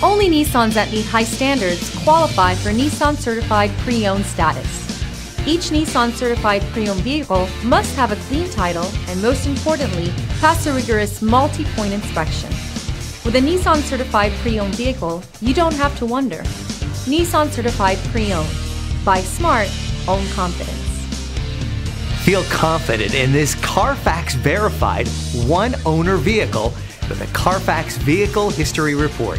Nissans that meet high standards qualify for Nissan Certified Pre-Owned status. Each Nissan certified pre-owned vehicle must have a clean title and most importantly, pass a rigorous multi-point inspection. With a Nissan certified pre-owned vehicle, you don't have to wonder. Nissan certified pre-owned. Buy smart, own confidence. Feel confident in this Carfax verified one owner vehicle with a Carfax Vehicle History Report.